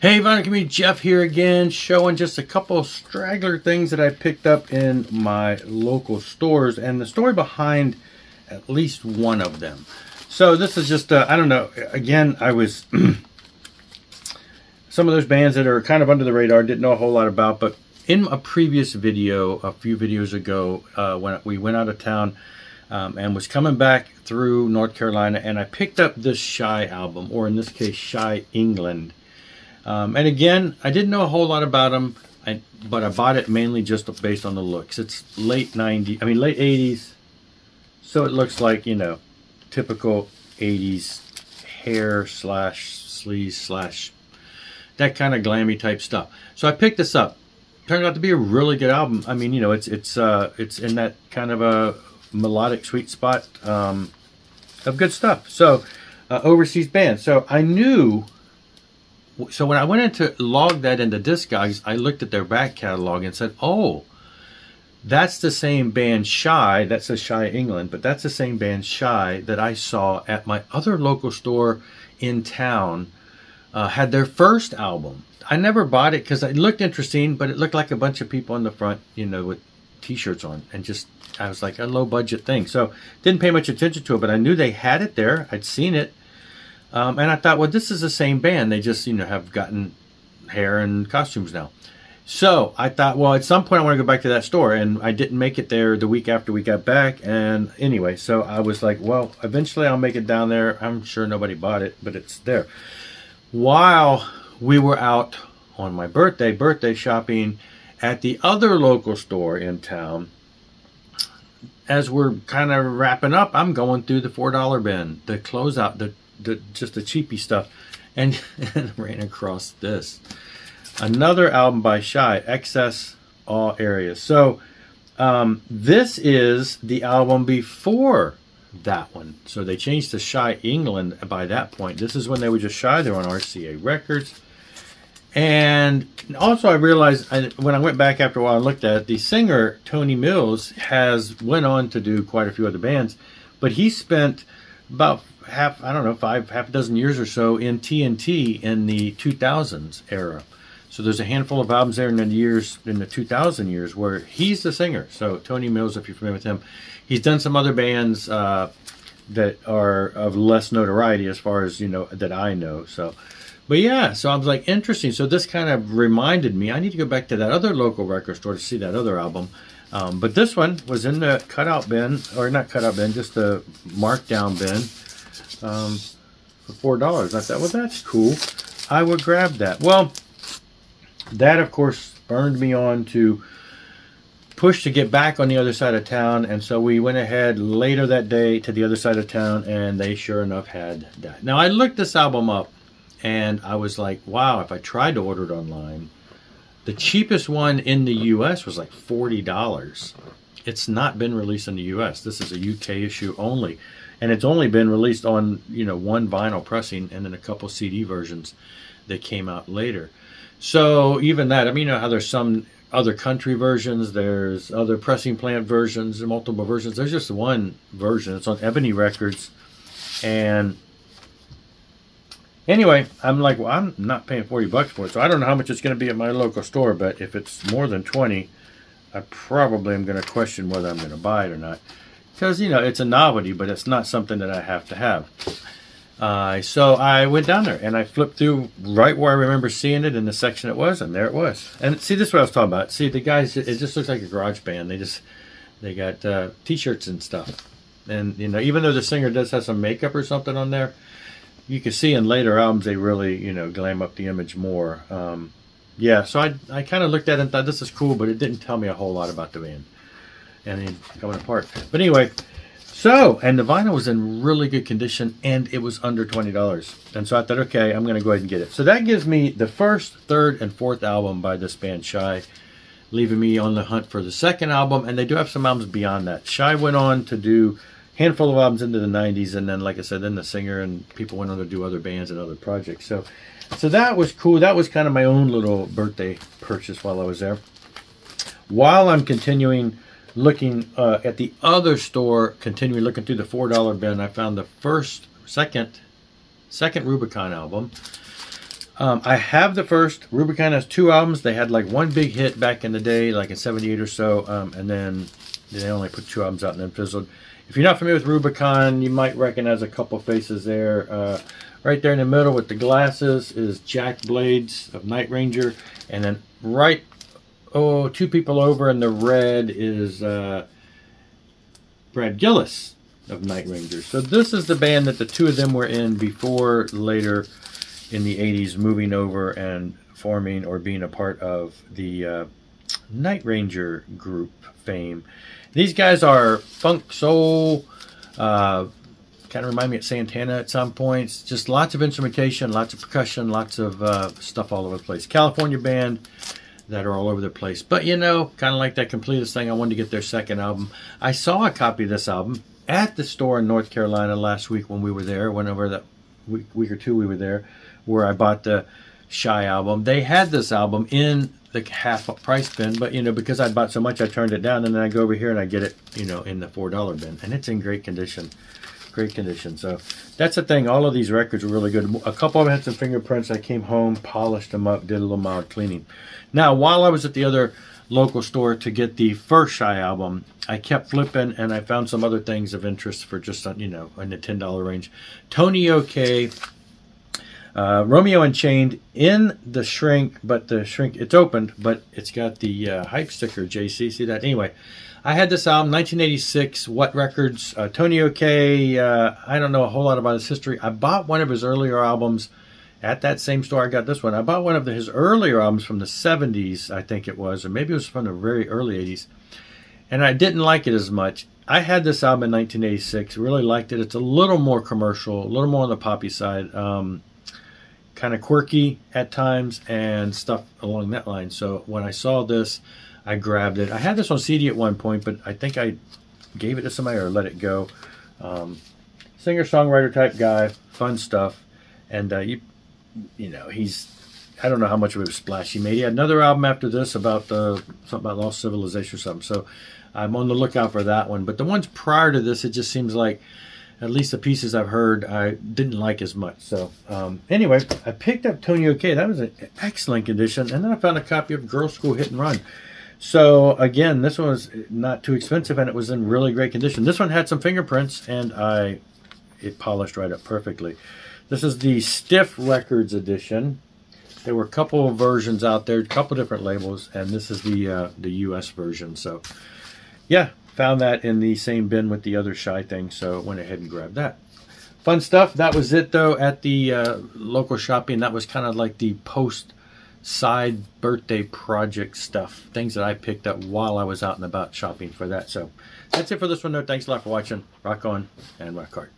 Hey, Vinyl Community, Jeff here again, showing just a couple straggler things that I picked up in my local stores and the story behind at least one of them. So this is just, uh, I don't know, again, I was, some of those bands that are kind of under the radar, didn't know a whole lot about, but in a previous video, a few videos ago, uh, when we went out of town, um, and was coming back through North Carolina, and I picked up this Shy album, or in this case, Shy England. Um, and again, I didn't know a whole lot about them, I, but I bought it mainly just based on the looks. It's late 90s, I mean late 80s, so it looks like, you know, typical 80s hair slash sleeves slash that kind of glammy type stuff. So I picked this up. Turned out to be a really good album. I mean, you know, it's it's uh, it's in that kind of a melodic sweet spot um, of good stuff. So uh, overseas band. So I knew so when I went into log that into Discogs, I looked at their back catalog and said, "Oh, that's the same band Shy. That's a Shy England, but that's the same band Shy that I saw at my other local store in town. Uh, had their first album. I never bought it because it looked interesting, but it looked like a bunch of people on the front, you know, with T-shirts on, and just I was like a low budget thing. So didn't pay much attention to it, but I knew they had it there. I'd seen it." Um, and I thought, well, this is the same band. They just, you know, have gotten hair and costumes now. So I thought, well, at some point I want to go back to that store, and I didn't make it there the week after we got back. And anyway, so I was like, well, eventually I'll make it down there. I'm sure nobody bought it, but it's there. While we were out on my birthday, birthday shopping at the other local store in town, as we're kind of wrapping up, I'm going through the four dollar bin, the closeout, the the just the cheapy stuff, and, and ran across this. Another album by Shy, Excess All Areas. So um, this is the album before that one. So they changed to Shy England by that point. This is when they were just Shy. They're on RCA Records. And also I realized I, when I went back after a while and looked at it, the singer, Tony Mills, has went on to do quite a few other bands. But he spent about half, I don't know, five, half a dozen years or so in TNT in the 2000s era. So there's a handful of albums there in the years, in the 2000 years, where he's the singer. So Tony Mills, if you're familiar with him, he's done some other bands uh, that are of less notoriety as far as, you know, that I know. So, but yeah, so I was like, interesting. So this kind of reminded me, I need to go back to that other local record store to see that other album. Um, but this one was in the cutout bin, or not cutout bin, just the markdown bin um, for four dollars. I thought, well, that's cool. I would grab that. Well, that of course burned me on to push to get back on the other side of town, and so we went ahead later that day to the other side of town, and they sure enough had that. Now I looked this album up, and I was like, wow, if I tried to order it online, the cheapest one in the U.S. was like forty dollars. It's not been released in the U.S. This is a UK issue only and it's only been released on you know one vinyl pressing and then a couple CD versions that came out later. So even that, I mean, you know how there's some other country versions, there's other pressing plant versions, multiple versions. There's just one version. It's on Ebony Records, and anyway, I'm like, well, I'm not paying 40 bucks for it, so I don't know how much it's going to be at my local store, but if it's more than 20, I probably am going to question whether I'm going to buy it or not because you know it's a novelty, but it's not something that I have to have. Uh, so I went down there and I flipped through right where I remember seeing it in the section it was, and there it was. And see, this is what I was talking about. See, the guys, it just looks like a garage band. They just they got uh, t-shirts and stuff, and you know, even though the singer does have some makeup or something on there, you can see in later albums they really you know glam up the image more. Um, yeah, so I I kind of looked at it and thought this is cool, but it didn't tell me a whole lot about the band and then coming apart. But anyway, so, and the vinyl was in really good condition and it was under $20. And so I thought, okay, I'm going to go ahead and get it. So that gives me the first, third, and fourth album by this band, Shy, leaving me on the hunt for the second album. And they do have some albums beyond that. Shy went on to do handful of albums into the 90s. And then, like I said, then the singer and people went on to do other bands and other projects. So, so that was cool. That was kind of my own little birthday purchase while I was there. While I'm continuing looking uh, at the other store, continuing looking through the four dollar bin, I found the first, second, second Rubicon album. Um, I have the first. Rubicon has two albums. They had like one big hit back in the day, like in '78 or so, um, and then they only put two albums out and then fizzled. If you're not familiar with Rubicon, you might recognize a couple faces there. Uh, right there in the middle with the glasses is Jack Blades of Night Ranger, and then right, oh, two people over in the red is uh, Brad Gillis of Night Ranger. So this is the band that the two of them were in before later in the 80s moving over and forming or being a part of the uh, Night Ranger group fame. These guys are funk soul, uh, kind of remind me of Santana at some points. Just lots of instrumentation, lots of percussion, lots of uh, stuff all over the place. California band that are all over the place. But you know, kind of like that Completist thing, I wanted to get their second album. I saw a copy of this album at the store in North Carolina last week when we were there, whenever that week, week or two we were there, where I bought the Shy album. They had this album in the half price bin, but you know, because I bought so much, I turned it down, and then I go over here and I get it, you know, in the four dollar bin, and it's in great condition, great condition. So that's the thing. All of these records are really good. A couple of them had some fingerprints. I came home, polished them up, did a little mild cleaning. Now, while I was at the other local store to get the first Shy album, I kept flipping and I found some other things of interest for just, on you know, in the $10 range. Tonio K, uh, Romeo Unchained in the shrink, but the shrink, it's opened, but it's got the uh, hype sticker, JC. See that? Anyway, I had this album, 1986, What Records, uh, Tonio K. Uh, I don't know a whole lot about his history. I bought one of his earlier albums at that same store I got this one. I bought one of the, his earlier albums from the 70s, I think it was, or maybe it was from the very early 80s. And I didn't like it as much. I had this album in 1986, really liked it. It's a little more commercial, a little more on the poppy side, um, kind of quirky at times, and stuff along that line. So when I saw this, I grabbed it. I had this on CD at one point, but I think I gave it to somebody or let it go. Um, Singer songwriter type guy, fun stuff. And uh, you you know, he's I don't know how much of a splash he made. He had another album after this about uh, something about lost civilization or something. So I'm on the lookout for that one. But the ones prior to this, it just seems like at least the pieces I've heard I didn't like as much. So um, anyway, I picked up Tonio K. That was an excellent condition. And then I found a copy of Girlschool Hit and Run. So again, this one was not too expensive and it was in really great condition. This one had some fingerprints and I it polished right up perfectly. This is the Stiff Records edition. There were a couple of versions out there, a couple different labels, and this is the uh, the U.S. version. So, yeah, found that in the same bin with the other Shy thing, so went ahead and grabbed that. Fun stuff. That was it, though, at the uh, local shopping. That was kind of like the post side birthday project stuff, things that I picked up while I was out and about shopping for that. So, that's it for this one, though. Thanks a lot for watching. Rock on and rock hard.